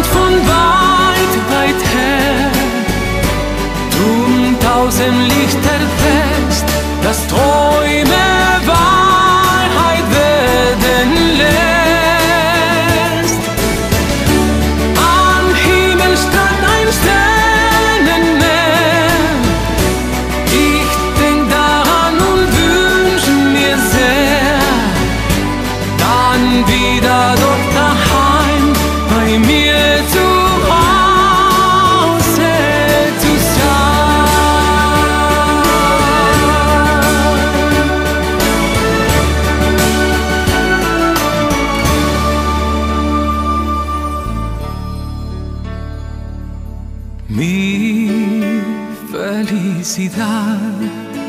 kommt von weit, weit her. Drum tausend Lichter mi felicidad.